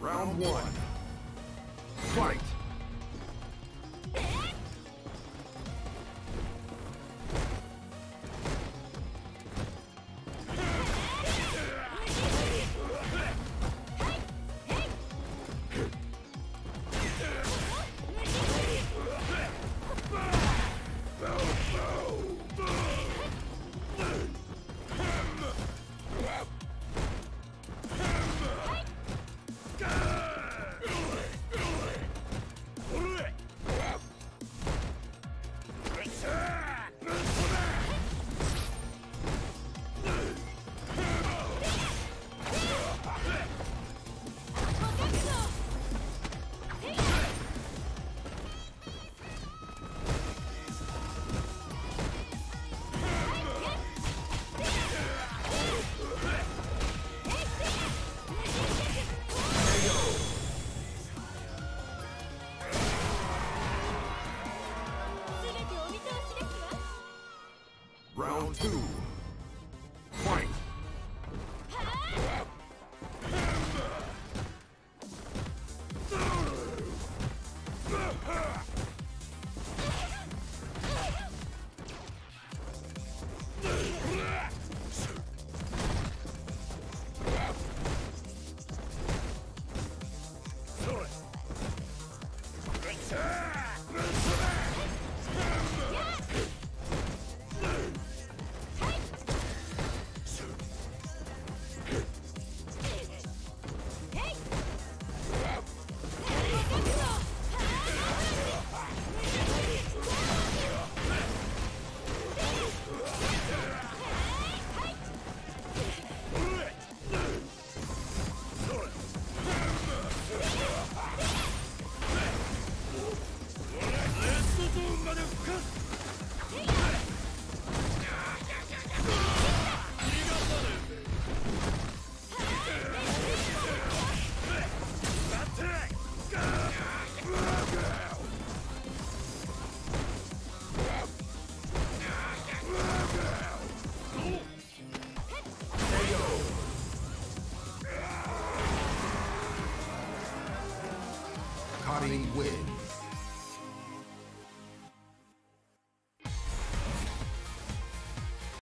Round one. Fight! Round two. Akari wins.